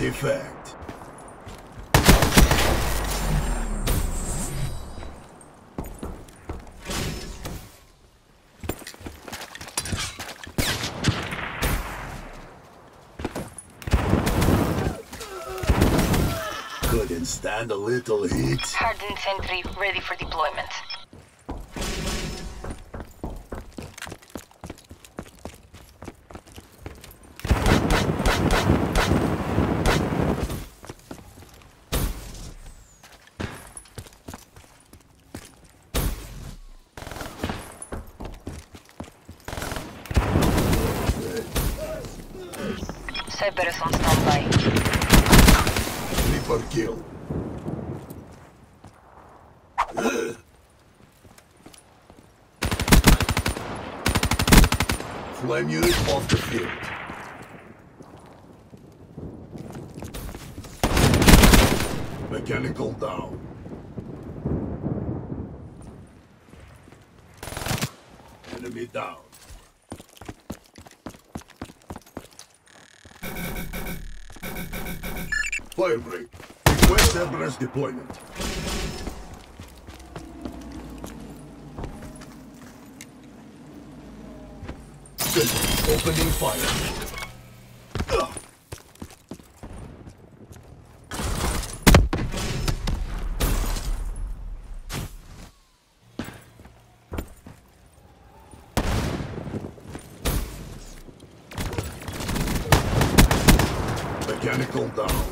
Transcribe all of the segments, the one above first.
effect. Couldn't stand a little heat. Hardened sentry ready for deployment. Cerberus on standby. Reaper kill. Flame unit off the field. Mechanical down. Enemy down. Firebreak. Request Cerberus deployment. Opening fire. Ugh. Mechanical down.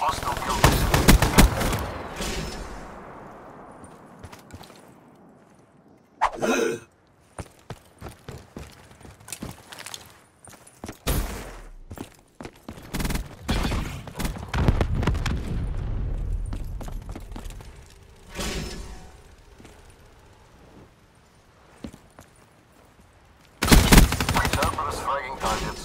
Hostile kill mission. Cerberus flagging targets.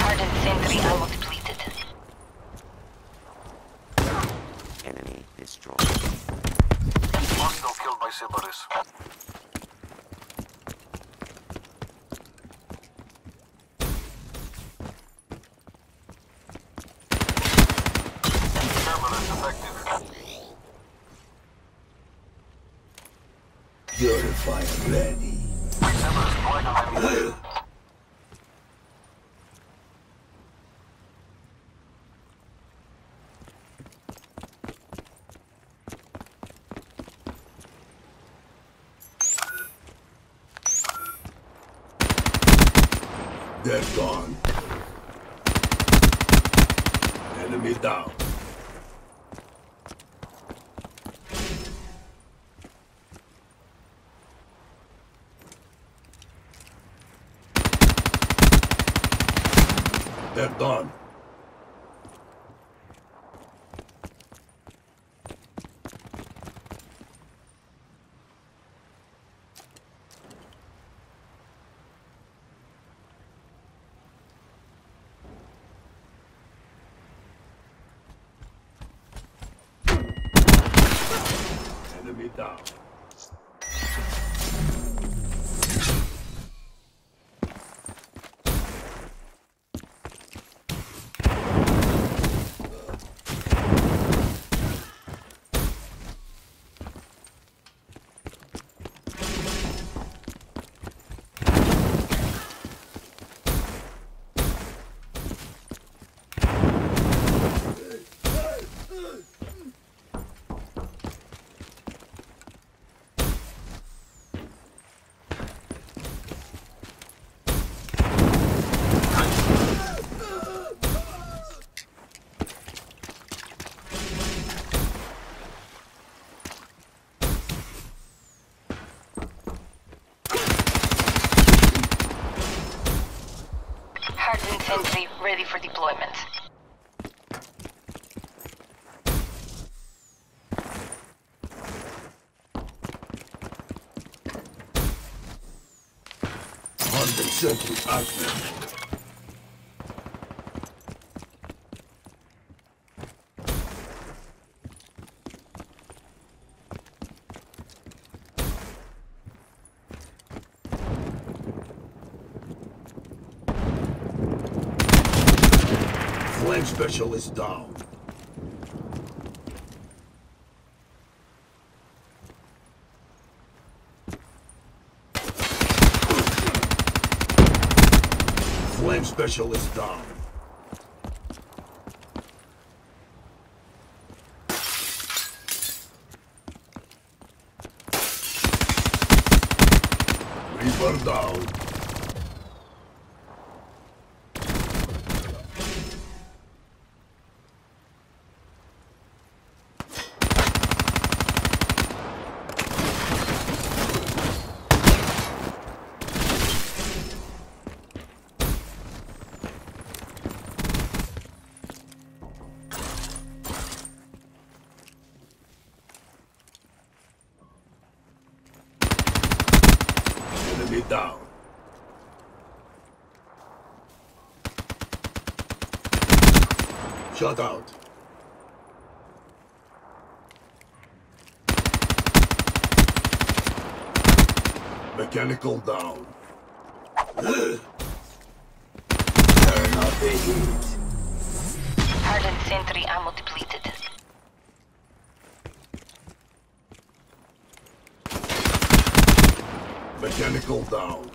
Hardened sentry ammo depleted. Enemy destroyed. Hostile killed by Cerberus. Cerberus effective. Ready. They're gone. Enemy down. They're done. Sentry active. Flank specialist down. Specialist down. Reaper down. Enemy down. Shut out. Mechanical down. Up the heat. Hardened sentry ammo depleted. Mechanical down.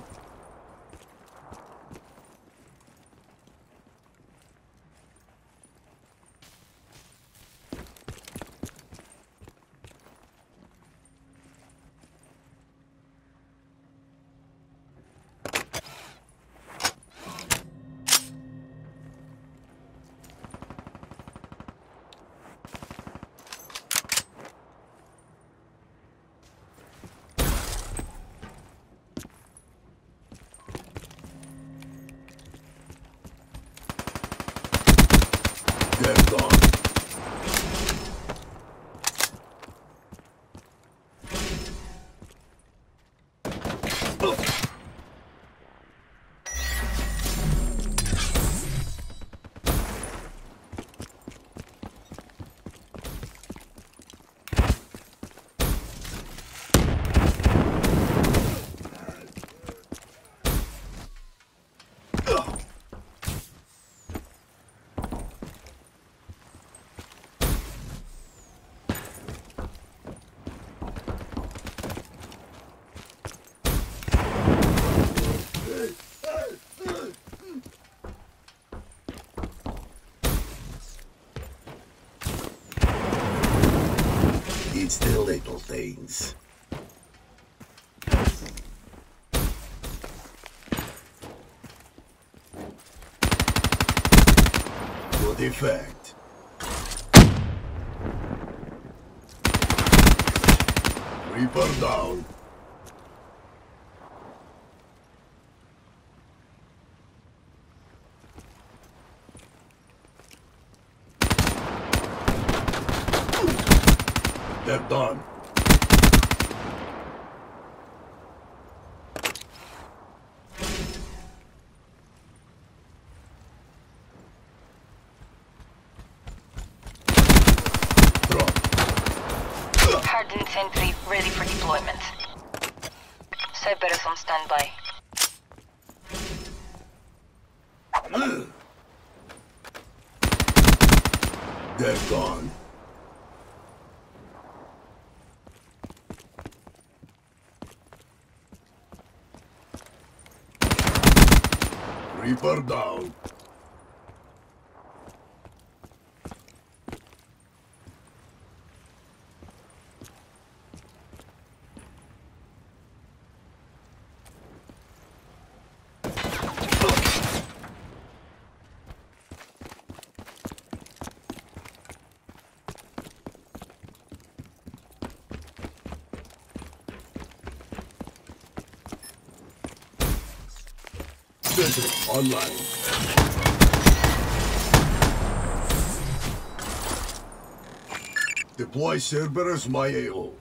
They're gone. It's the little things. Good effect. Reaper down. They're done. Hardened sentry ready for deployment. Cerberus on standby. They're gone. Reaper down. Center online. Deploy Cerberus My AO.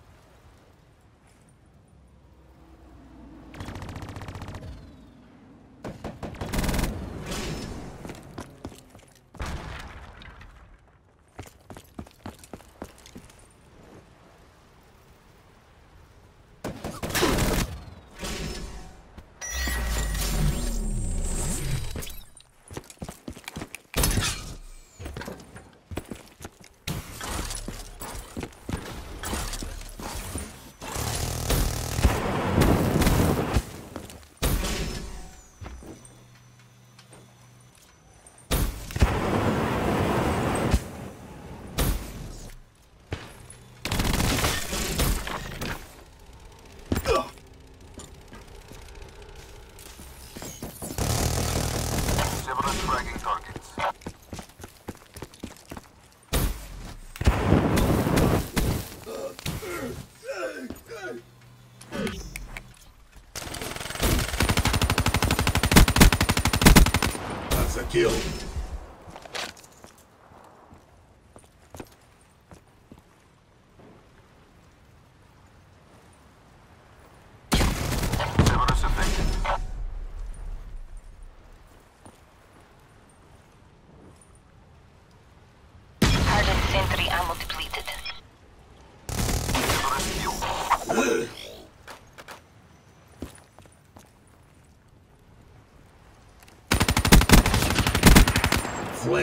dragging target.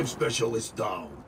specialist down.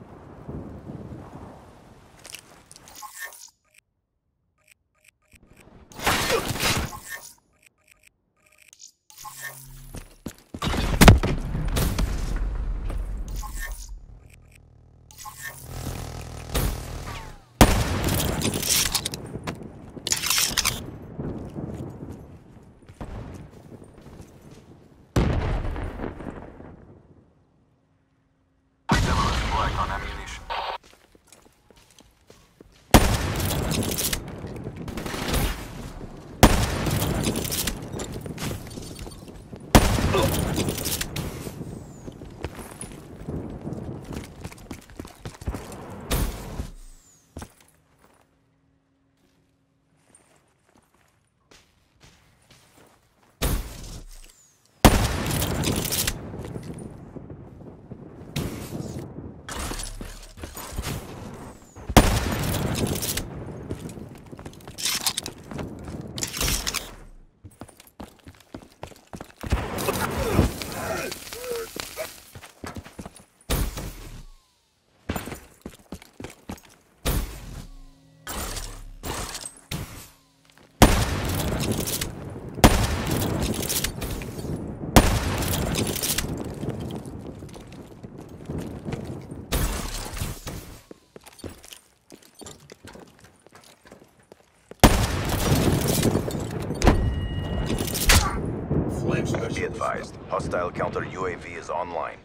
Hostile counter UAV is online.